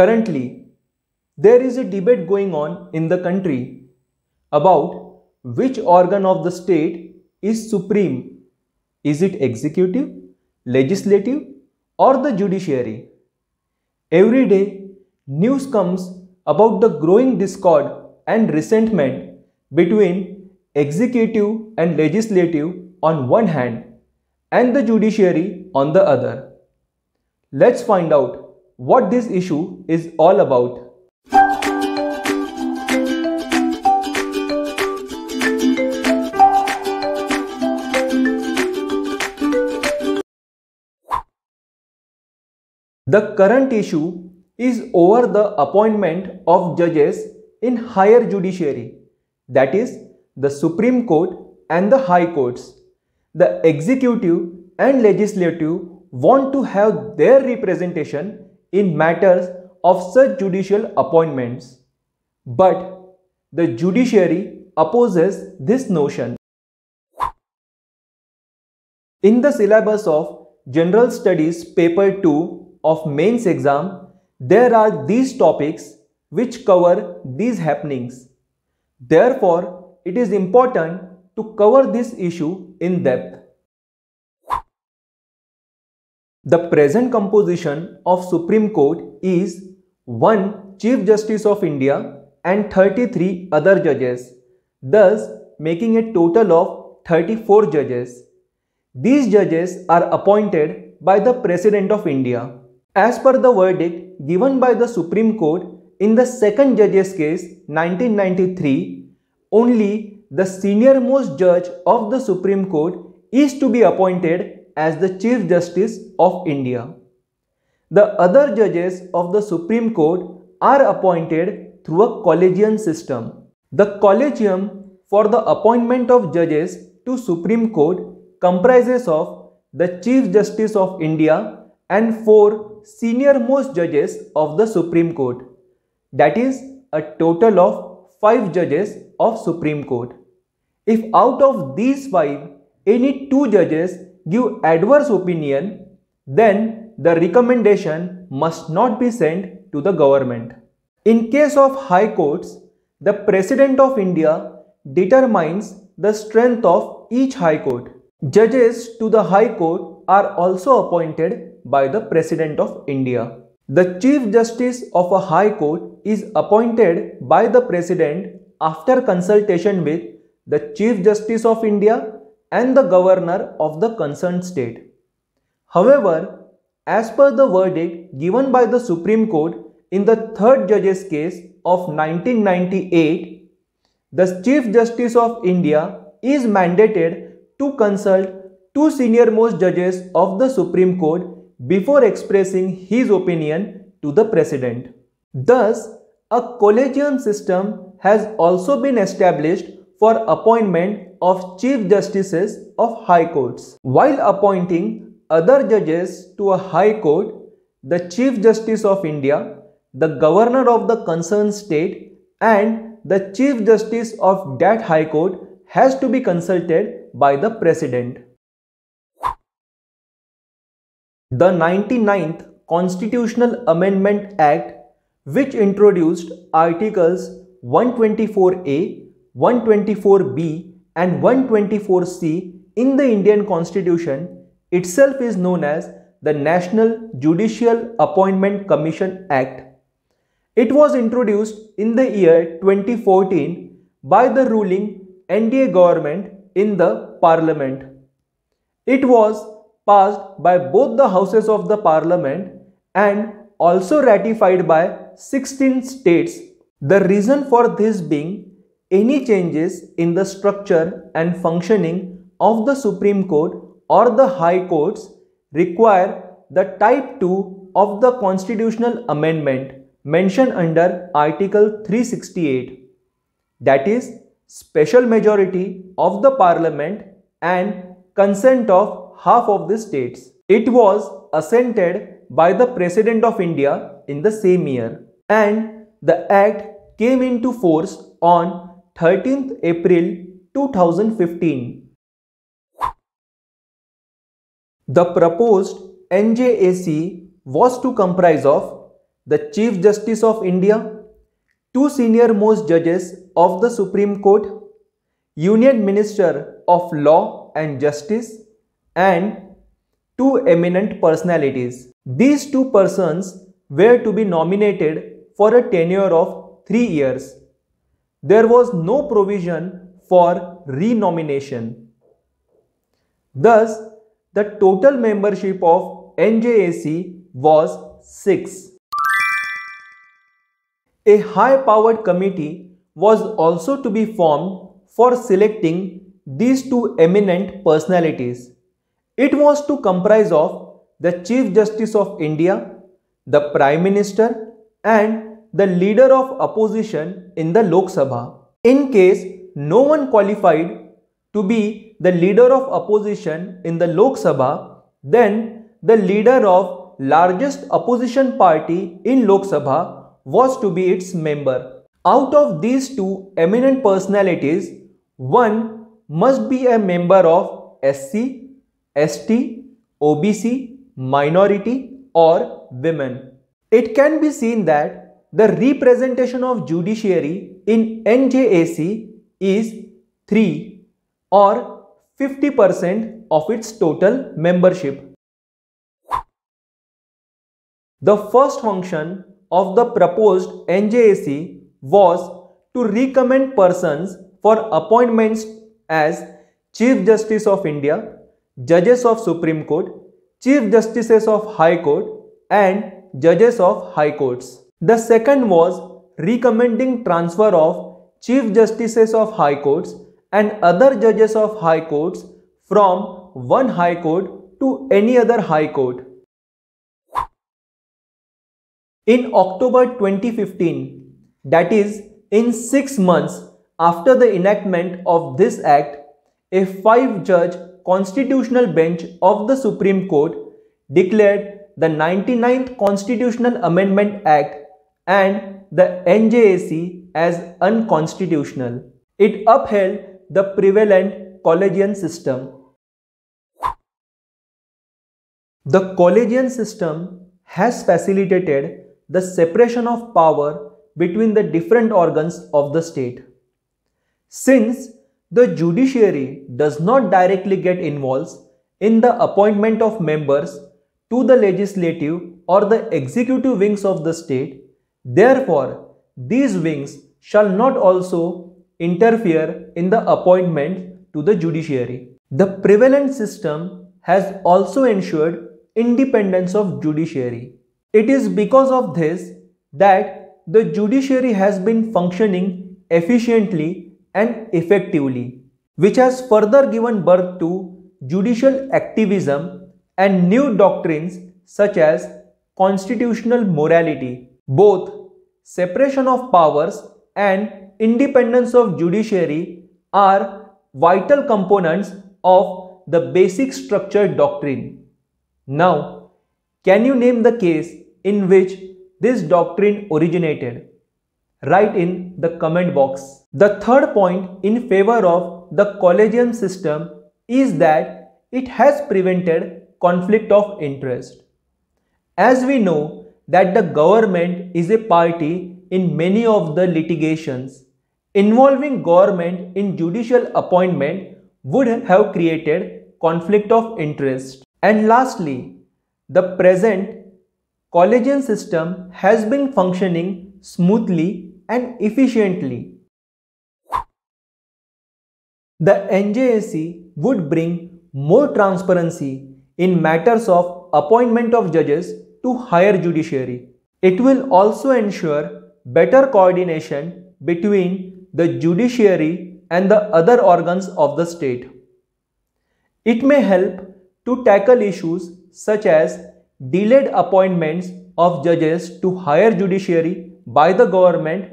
Currently, there is a debate going on in the country about which organ of the state is supreme. Is it executive, legislative or the judiciary? Every day, news comes about the growing discord and resentment between executive and legislative on one hand and the judiciary on the other. Let's find out what this issue is all about. The current issue is over the appointment of judges in higher judiciary that is the Supreme Court and the High Courts. The executive and legislative want to have their representation in matters of such judicial appointments. But the judiciary opposes this notion. In the syllabus of General Studies Paper 2 of Mains exam, there are these topics which cover these happenings. Therefore, it is important to cover this issue in depth. The present composition of Supreme Court is 1 Chief Justice of India and 33 other judges, thus making a total of 34 judges. These judges are appointed by the President of India. As per the verdict given by the Supreme Court in the second judge's case 1993, only the senior most judge of the Supreme Court is to be appointed as the Chief Justice of India. The other judges of the Supreme Court are appointed through a collegium system. The collegium for the appointment of judges to Supreme Court comprises of the Chief Justice of India and four senior most judges of the Supreme Court. That is a total of five judges of Supreme Court. If out of these five, any two judges give adverse opinion, then the recommendation must not be sent to the government. In case of high courts, the President of India determines the strength of each high court. Judges to the high court are also appointed by the President of India. The Chief Justice of a High Court is appointed by the President after consultation with the Chief Justice of India and the governor of the concerned state. However, as per the verdict given by the Supreme Court in the third judge's case of 1998, the Chief Justice of India is mandated to consult two senior most judges of the Supreme Court before expressing his opinion to the President. Thus, a collegium system has also been established for appointment of Chief Justices of High Courts. While appointing other judges to a High Court, the Chief Justice of India, the Governor of the concerned state and the Chief Justice of that High Court has to be consulted by the President. The 99th Constitutional Amendment Act which introduced Articles 124A, 124B and 124C in the Indian Constitution itself is known as the National Judicial Appointment Commission Act. It was introduced in the year 2014 by the ruling NDA government in the parliament. It was passed by both the houses of the parliament and also ratified by 16 states. The reason for this being any changes in the structure and functioning of the Supreme Court or the High Courts require the Type 2 of the constitutional amendment mentioned under Article 368 that is special majority of the parliament and consent of half of the states. It was assented by the President of India in the same year and the act came into force on 13th April 2015. The proposed NJAC was to comprise of the Chief Justice of India, two senior most judges of the Supreme Court, Union Minister of Law and Justice, and two eminent personalities. These two persons were to be nominated for a tenure of three years. There was no provision for renomination. Thus, the total membership of NJAC was 6. A high-powered committee was also to be formed for selecting these two eminent personalities. It was to comprise of the Chief Justice of India, the Prime Minister and the leader of opposition in the Lok Sabha. In case no one qualified to be the leader of opposition in the Lok Sabha, then the leader of largest opposition party in Lok Sabha was to be its member. Out of these two eminent personalities, one must be a member of SC, ST, OBC, minority or women. It can be seen that the representation of judiciary in NJAC is 3 or 50% of its total membership. The first function of the proposed NJAC was to recommend persons for appointments as Chief Justice of India, Judges of Supreme Court, Chief Justices of High Court and Judges of High Courts. The second was recommending transfer of Chief Justices of High Courts and other Judges of High Courts from one High Court to any other High Court. In October 2015, that is, in six months after the enactment of this act, a five judge constitutional bench of the Supreme Court declared the 99th Constitutional Amendment Act and the NJAC as unconstitutional. It upheld the prevalent collegium system. The collegium system has facilitated the separation of power between the different organs of the state. Since the judiciary does not directly get involved in the appointment of members to the legislative or the executive wings of the state, therefore these wings shall not also interfere in the appointment to the judiciary. The prevalent system has also ensured independence of judiciary. It is because of this that the judiciary has been functioning efficiently and effectively, which has further given birth to judicial activism and new doctrines such as constitutional morality. Both separation of powers and independence of judiciary are vital components of the basic structure doctrine. Now, can you name the case in which this doctrine originated? Write in the comment box. The third point in favor of the collegium system is that it has prevented conflict of interest. As we know that the government is a party in many of the litigations, involving government in judicial appointment would have created conflict of interest. And lastly, the present collegium system has been functioning smoothly and efficiently. The NJAC would bring more transparency in matters of appointment of judges to higher judiciary. It will also ensure better coordination between the judiciary and the other organs of the state. It may help to tackle issues such as delayed appointments of judges to higher judiciary by the government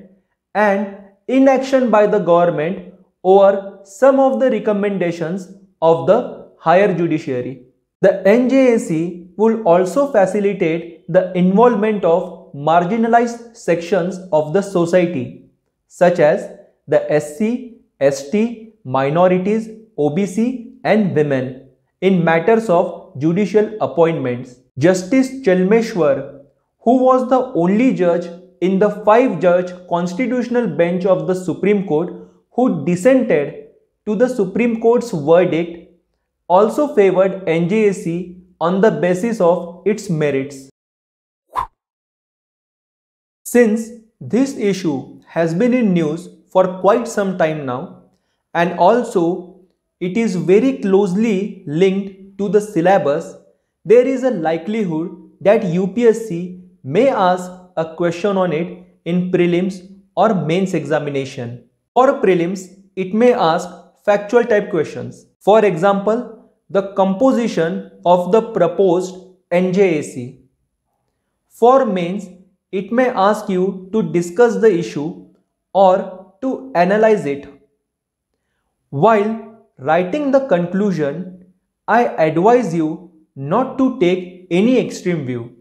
and inaction by the government over some of the recommendations of the higher judiciary. The NJAC will also facilitate the involvement of marginalized sections of the society such as the SC, ST, minorities, OBC and women in matters of judicial appointments. Justice Chelameswar, who was the only judge in the five judge constitutional bench of the Supreme Court who dissented to the Supreme Court's verdict, also favored NJAC on the basis of its merits. Since this issue has been in news for quite some time now and also it is very closely linked to the syllabus, there is a likelihood that UPSC may ask a question on it in prelims or mains examination. For prelims, it may ask factual type questions. For example, the composition of the proposed NJAC. For mains, it may ask you to discuss the issue or to analyze it. While writing the conclusion, I advise you not to take any extreme view.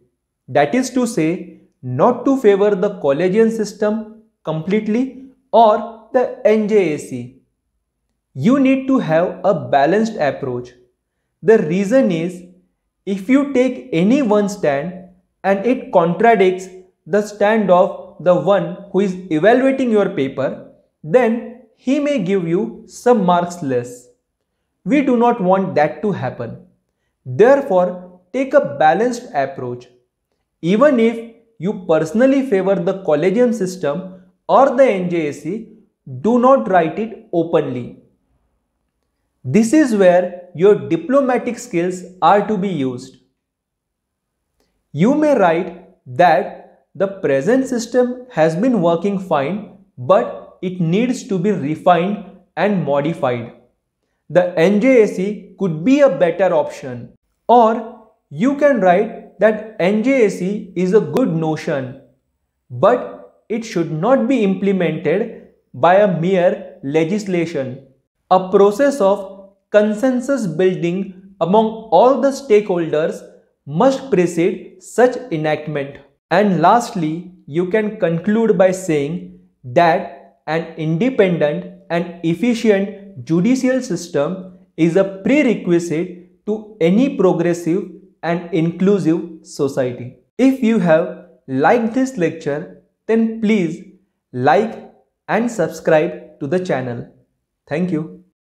That is to say, not to favor the collegium system completely or the NJAC. You need to have a balanced approach. The reason is, if you take any one stand and it contradicts the stand of the one who is evaluating your paper, then he may give you some marks less. We do not want that to happen. Therefore, take a balanced approach. Even if you personally favor the collegium system or the NJAC, do not write it openly. This is where your diplomatic skills are to be used. You may write that the present system has been working fine but it needs to be refined and modified. The NJAC could be a better option. Or you can write that NJAC is a good notion but it should not be implemented by a mere legislation. A process of consensus building among all the stakeholders must precede such enactment. And lastly, you can conclude by saying that an independent and efficient judicial system is a prerequisite to any progressive and inclusive society. If you have liked this lecture, then please like and subscribe to the channel. Thank you.